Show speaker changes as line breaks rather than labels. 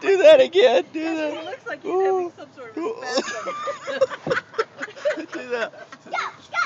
Do that again. Do
yes,
that.
It looks like he's having some sort of spasm. Do that. Stop, stop.